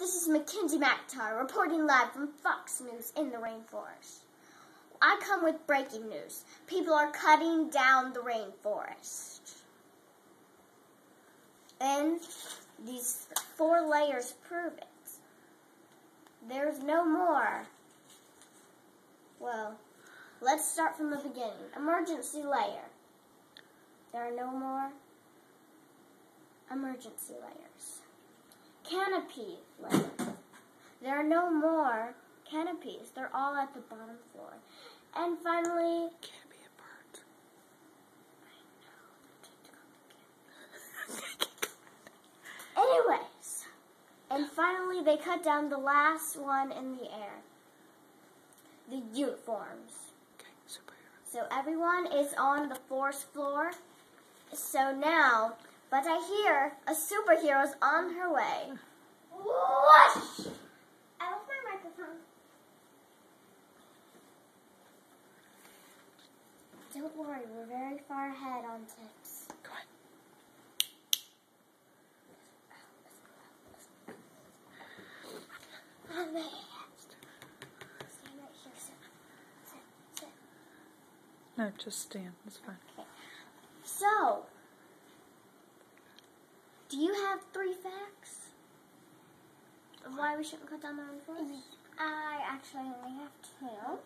This is Mackenzie McIntyre reporting live from Fox News in the rainforest. I come with breaking news. People are cutting down the rainforest. And these four layers prove it. There's no more. Well, let's start from the beginning. Emergency layer. There are no more emergency layers. Canopy. There are no more canopies. They're all at the bottom floor. And finally, Can't be a bird. anyways, and finally they cut down the last one in the air. The uniforms. Okay, superhero. So everyone is on the fourth floor. So now, but I hear a superhero's on her way. Whoosh! I left my microphone. Don't worry, we're very far ahead on tips. Go ahead. Oh, man. Stand right here. Sit. Sit. Sit. No, just stand. It's fine. So, do you have three facts of why we shouldn't cut down the rainforest? I actually only have two.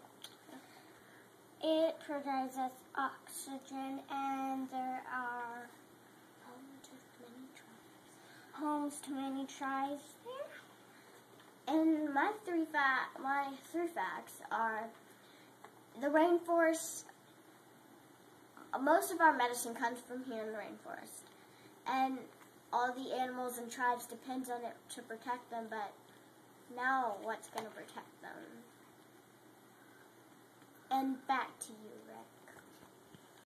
It provides us oxygen, and there are homes to many tribes there. And my three fa- my three facts are the rainforest. Most of our medicine comes from here in the rainforest, and all the animals and tribes depends on it to protect them. But now, what's going to protect them? And back to you, Rick.